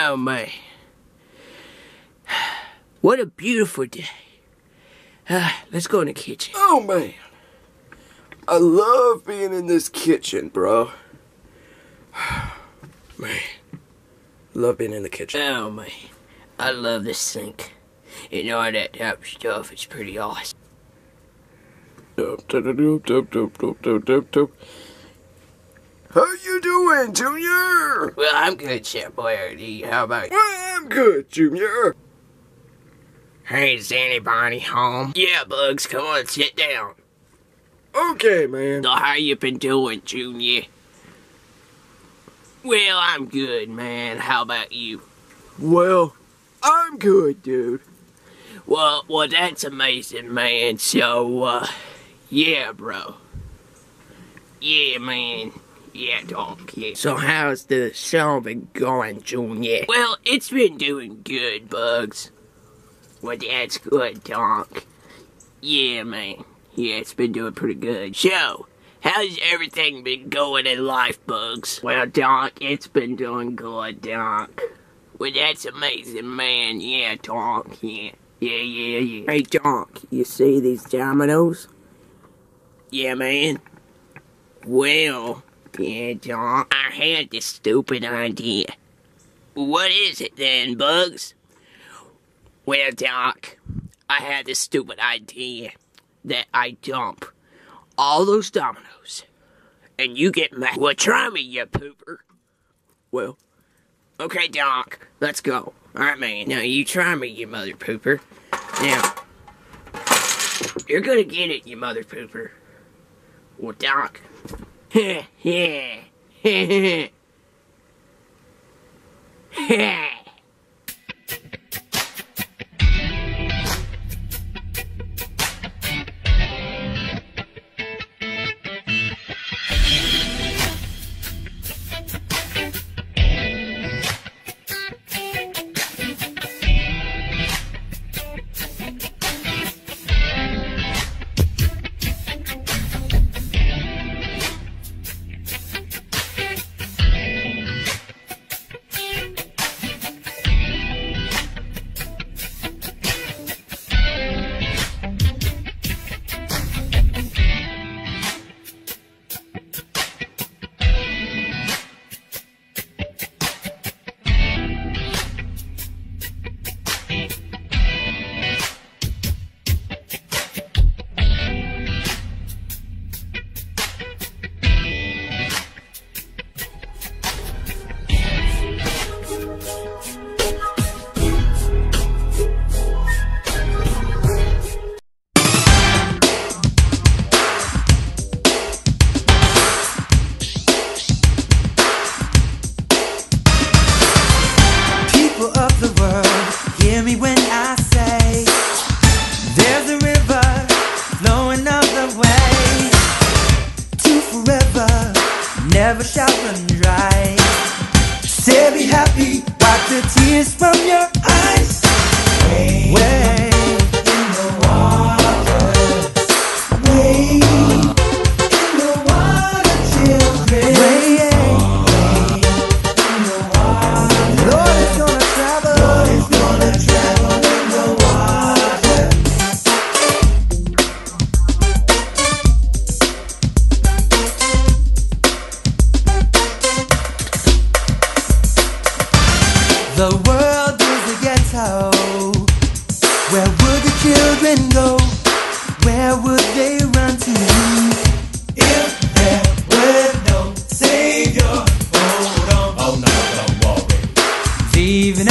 Oh, man. What a beautiful day. Uh, let's go in the kitchen. Oh man, I love being in this kitchen, bro. Man, love being in the kitchen. Oh, man. I love this sink. And all that type of stuff. It's pretty awesome. How you doing, Junior? Well, I'm good, Chef Boyardee. How about you? Well, I'm good, Junior. Hey, is anybody home? Yeah, Bugs, come on, sit down. Okay, man. So how you been doing, Junior? Well, I'm good, man. How about you? Well, I'm good, dude. Well, well, that's amazing, man. So, uh, yeah, bro. Yeah, man. Yeah. Yeah. So, how's the show been going, Junior? Well, it's been doing good, Bugs. Well, that's good, Donk. Yeah, man. Yeah, it's been doing pretty good. So, how's everything been going in life, Bugs? Well, Donk, it's been doing good, Donk. Well, that's amazing, man. Yeah, Donk, Yeah. Yeah, yeah, yeah. Hey, Donk, you see these dominoes? Yeah, man. Well, Doc, I had this stupid idea. What is it then, Bugs? Well, Doc, I had this stupid idea that I dump all those dominoes and you get mad. Well, try me, you pooper. Well, okay, Doc, let's go. All right, man. Now you try me, you mother pooper. Now, you're gonna get it, you mother pooper. Well, Doc. Heh heh. Heh heh. Heh. Never shall run dry. Say be happy, wipe the tears from your eyes. Wade in go? Where would they run to? If there were no savior, hold on. Oh no, don't worry. Even